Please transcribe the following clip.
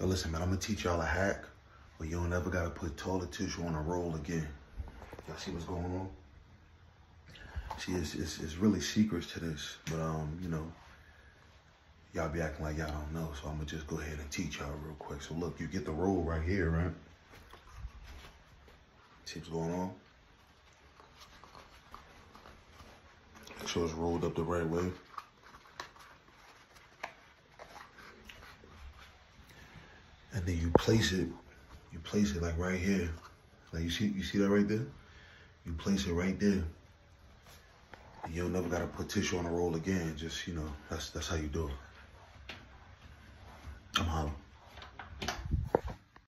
Yo, listen, man, I'm gonna teach y'all a hack where you don't ever gotta put toilet tissue on a roll again. Y'all see what's going on? See, it's, it's, it's really secrets to this, but um, you know, y'all be acting like y'all don't know, so I'm gonna just go ahead and teach y'all real quick. So look, you get the roll right here, right? See what's going on? Make sure it's rolled up the right way. And then you place it, you place it like right here. Like you see, you see that right there? You place it right there. And you'll never gotta put tissue on a roll again. Just, you know, that's that's how you do it.